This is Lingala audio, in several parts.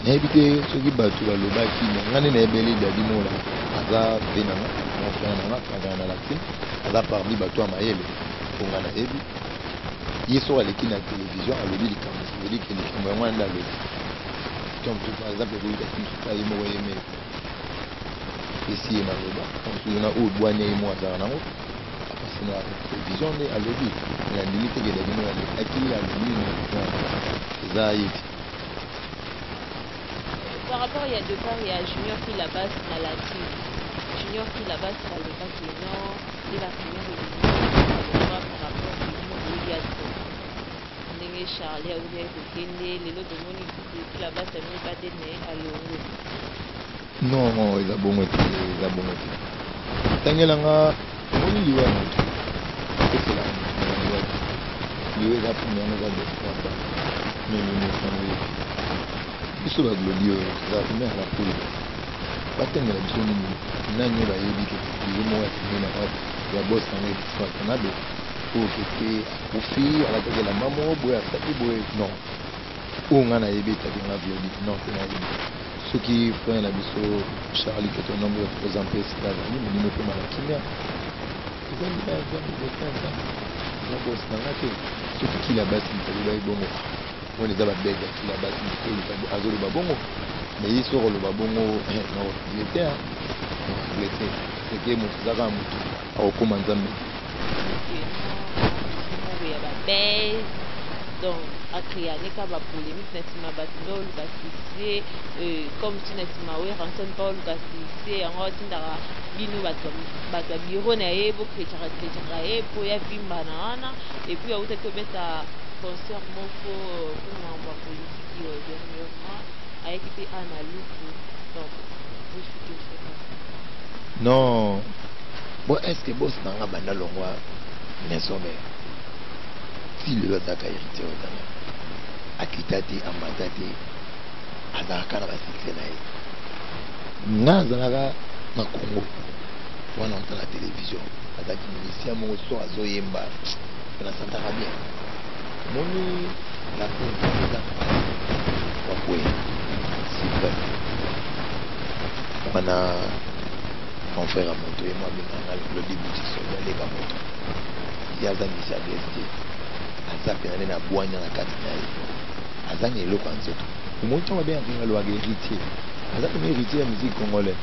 nayebi te soki bato balobaki me nga nde nayebeli dadi mola aza mpe na mon frère nanga azala na latin aza parmi bato ya mayele mpo nga nayebi ye soki aleki na televizio alobi likambo cetadike likambo yango anda alobi to mosusu par exemple ekoyika ti mosusu aye moko ye mei esi ye maloba to mosusu na oyo bwani ye moko azala nango apasi na televizio nde alobi na ndimi te kedadi mola alekaki alobi eza ye ti Par rapport ya départ ya Junior Kilabas na la team, Junior Kilabas alobaki non, nde la première émission par rapport na bino boyebi ya trop. Ndenge Charlie awutaki kokende, lelo tomoni Kilabas amibate ne alongo. Non, non, eza bongo te, eza bongo te. Tangela nga omoni liwa ya moto. Pesela nga moto na liwa te. Liwa eza pona yango eza bokata. Mais le mosango ye. Biso ba glodi oyo toza pena ya bakulu. Batengela biso nini? Nani oyo bayebi ke liwa moko ya pene na kati ya boss na ngai Christian Watanabe oyo kete akufi alataki elamba moko boye asaki boye non oyo ngai nayebi etaki nga glodi non te nayebi soki frère na biso charlie toto nongo ya koza mpe esika azali molimo ekoma na kimia ezali na nzambe kosa nzambe na bosi na nga te soki kila basi mokolo baye bongo moni eza babege ya kila basi mokolo azoloba bongo me ye soko oloba bongo eh, na oblete oblete seke moto ezaka motu akokoma nzambe donc akreaneka bapolémique na nsima bato nde oluka succès euh, comme ti na nsima weranson mpe oluka succès yango atindaka bino bato ya biro na ye bokretaka kretaka ye mpo ya vimba na wana epuis autaki obeta concert moko euh, kuna makambo ya politiki euh, dernièrement ayaki mpe a na luku donc bouche de non bon est ce que bosi na nga banda longwa maison mère ti lelo azalaka héritier ozana akita te amata te azalaka na basuccès na ye nga azalaka na congo wana ota na télévision azalaki musicien moko so azoyemba nasantaka bien omoni na kongo eza mpasi bakwei sipre wana mon frère ya moto ye mwabenganga lodi butiso yaleka moto ye aza misabes te aza pena nde na bwanya na kati na ye aza na eloko ya nzoto omoi ntango abengaka ngalwaka héritier aza pena héritier ya musique congolais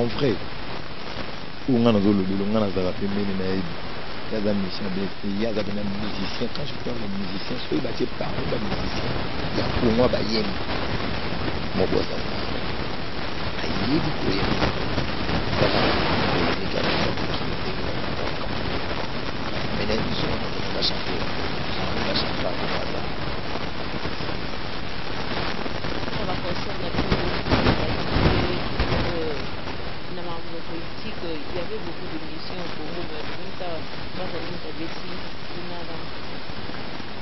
en vrai oyo ngai nazolobela ngai nazalaka pembeni na ye ye aza musicien bien te ye aza pena musicien quand je parle de musicien soki batie parmi ba musicien ya congo bayembi moko aza ayebi koyemba menen biso bachante bachante na makambo ya politike il y avait beaucoup de missions au Congo mais tomoni kaka bazali moto abeti kuna na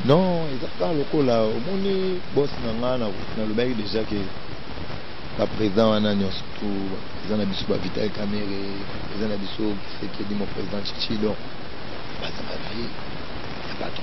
non eza kaka lokola omoni bos na ngai nalobaki déjà ke baprésident wana nyonso tu eza na biso bavital camere eza na biso kisekedi mo président chichi donc baza bavie ya bato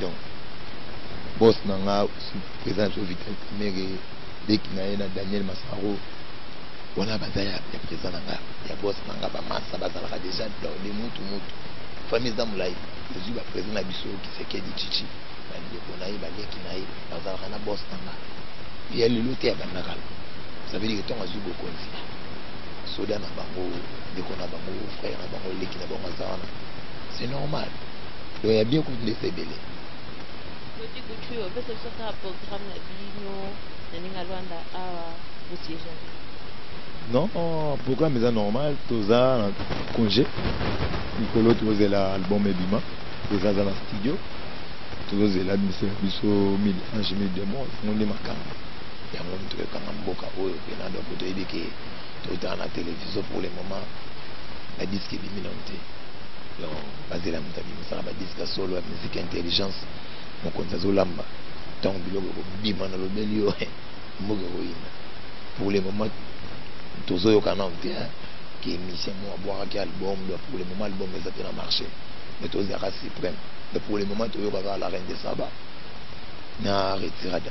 donc boss na nga président so vital kamere leki na ye na daniel masaro wana baza ya président na nga ya boss na nga bamasa bazalaka déjà dans le mutu mutu famille eza molai ezwi baprésident na biso kisekedi chichi bandeko na ye baleki na ye bazalaka na boss na nga ya lelo te abandaka ça veut dire ntongo azwi bokonzi soda na bango ndeko na bango frère na bango leki ya bango aza wana c'est normal donc ya bien kutu nde eza ebele non programme eza normal toza na congé mikolo tozela album ebima tozaza na studio tozozela biso ya biso mil ange mil demon yango nde makambo yango moto ekanga mboka oyo mpenza donc toyebi ke totala na television pour le moment badiske ebimi nano te donc bazela moto abimisaka badiske ya solo ya musique intelligence mokonzi azolamba ntango biloko ekobima na lobeli yo mboka ekoyina pour le moment tozoyoka nano te ke musicien moko abwakaki album donc pour le moment album eza te na marché mais tozalaka suprême mais pour le moment toyokaka la reine de saba na retirada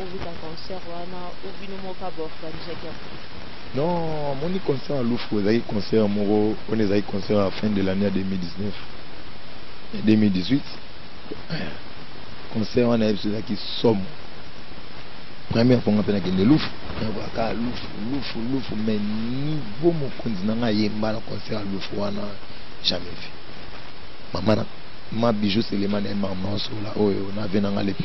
owuta concert wana ou bino moko kaka boorganisaki yango non moni concert ya lufu ezalaki concert moko wana ezalaki concert ya fin de l'année ya 2019 ya 2018 concert wana yebiso ezalaki somo première fois nga mpe nakende lufu nayoka lufu lufu lufu mais niveau mokonzi na ngai ayemba na concert ya lufu wana jamais vu mama na ma bijou selemani ayemba mama osola oyo nave na ngai lepi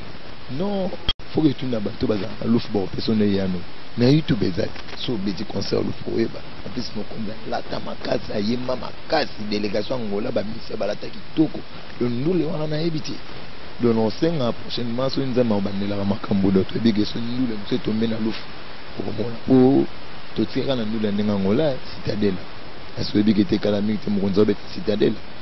non faut que tuna bato bazalaka lufu bakopesa ono eyano na youtube eza te so obeti concert ya lufu oyeba apesi mokonzi alata makasi ayemba makasi délégation angola bamisia balata kitoko londule wana nayebi te don osenga prochainement soki nzambe akobandelaka makambo do toyebi ke so ndule mosu etombe na lufu okomona po totikaka na ndule ya ndenge angola citadela kasi oyebi ke te kala mingi te mokonzi abeta citadela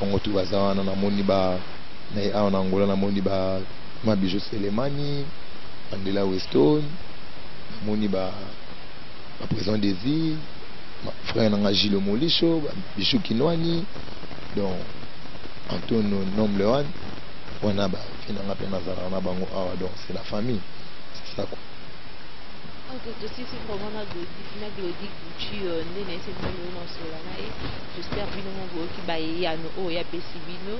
bango tu baza wana namoni ba na ye awa na angola namoni ba ma bijou selemani mandela weston namoni ba ba président de vie frère na nga gile molisho ba bijou kinwani donc antonio nomble wana wana ba vie na nga mpe nazalaka na bango awa donc c'est la famille c'est ça quoi tosisi komona na glodi gucci nde na esepeli oyo na osola na ye J'espère bino mo boyoki ba eyano oyo ya pesi bino.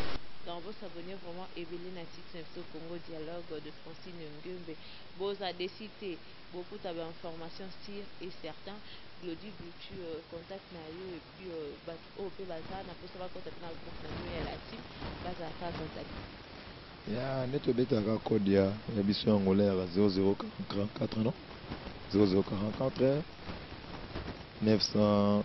Donc bo s'abonner vraiment ebele na site na biso Congo Dialogue de Francine Ngembe. Boza desi te bokuta ba information sur et certain. Glody Butu euh, contact na yo et puis euh, bato oyo pe baza na posa bakota pe na groupe na bino ya la team bazala kaka contacte. ya nde tobetaka code ya ya biso ya angola ya 0044 no 0044 900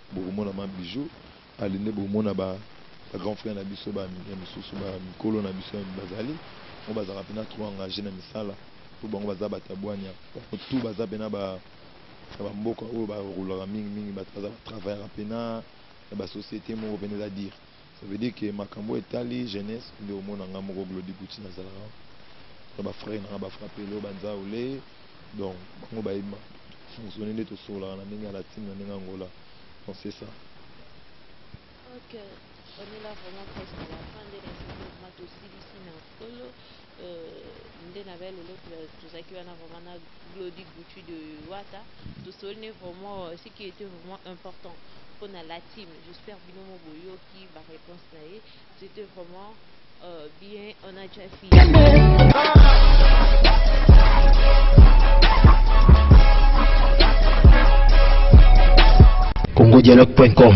Bokomona ma Bijou ale nde bokomona ba grand frère na biso ba ya misusu ba mikolo na biso ya bazali bango bazalaka pena trop engage na misala po bango baza batu ya bwania bango tout baza pena ba ya ba mboka oyo ba roulaka mingi mingi batu baza ba travaillaka pena na ba societe moko pena eza dire Ça veut dire que makambo etali jeunesse nde omona nga moko Glody Gucci na zalaka na ba frères nanga ba Frappelo, ba Nzaule donc bango bayebi makambo tout ko fonctionner nde to solola na ndenge ya Latine na ndenge ya Angola donc c'est ça. Ok on est là vraiment presque à la fin nde na esali vraiment to silisi na. Kolo euh nde na belle lelo tozalaki wana vraiment na glody gucci de wata tosoli ne vraiment ce qui était vraiment important pona la team j'espère bino mo boyoki ba réponse na ye c'était vraiment euh, bien on a déjà fini congodialogue.com